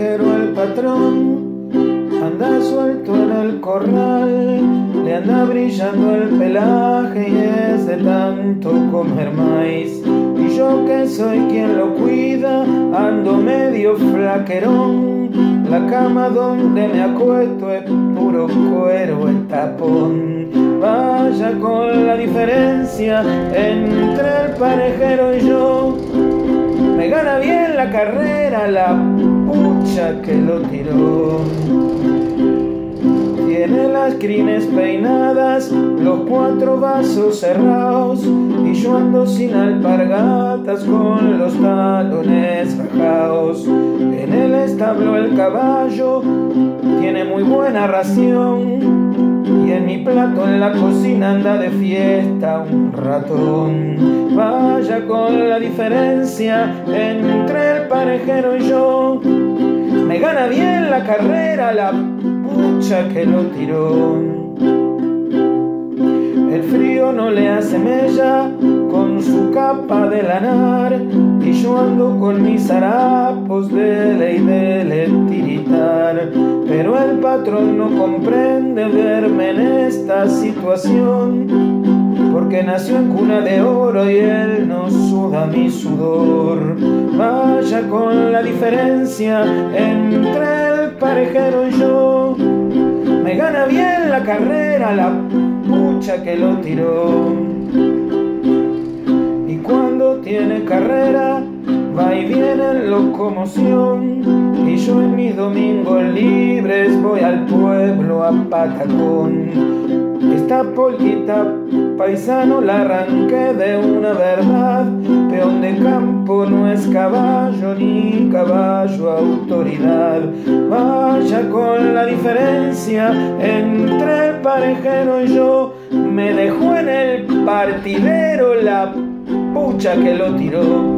el patrón anda suelto en el corral, le anda brillando el pelaje y es de tanto comer maíz. Y yo que soy quien lo cuida, ando medio flaquerón. La cama donde me acuesto es puro cuero, el tapón. Vaya con la diferencia entre el parejero y yo. Me gana bien la carrera, la pucha que lo tiró. Tiene las crines peinadas, los cuatro vasos cerrados, y yo ando sin alpargatas con los talones rajados. En el establo el caballo tiene muy buena ración, en la cocina anda de fiesta un ratón. Vaya con la diferencia entre el parejero y yo. Me gana bien la carrera, la pucha que lo tiró. El frío no le hace mella con su capa de lanar y yo ando con mis harapos de ley de tiritar. Pero el patrón no comprende verme en esta situación porque nació en cuna de oro y él no suda mi sudor. Vaya con la diferencia entre el parejero y yo. Me gana bien la carrera, la pucha que lo tiró. Y cuando tiene carrera, va y viene en locomoción. Y yo en mis domingos libres voy al pueblo a Patacón. Esta polquita paisano la arranqué de una verdad, peón de campo no es caballo ni caballo autoridad. Vaya con la diferencia entre parejero y yo, me dejó en el partidero la pucha que lo tiró.